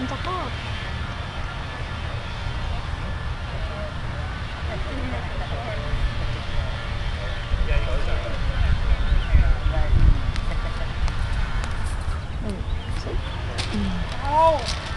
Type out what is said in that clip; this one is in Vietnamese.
진짜 커. 응. 응.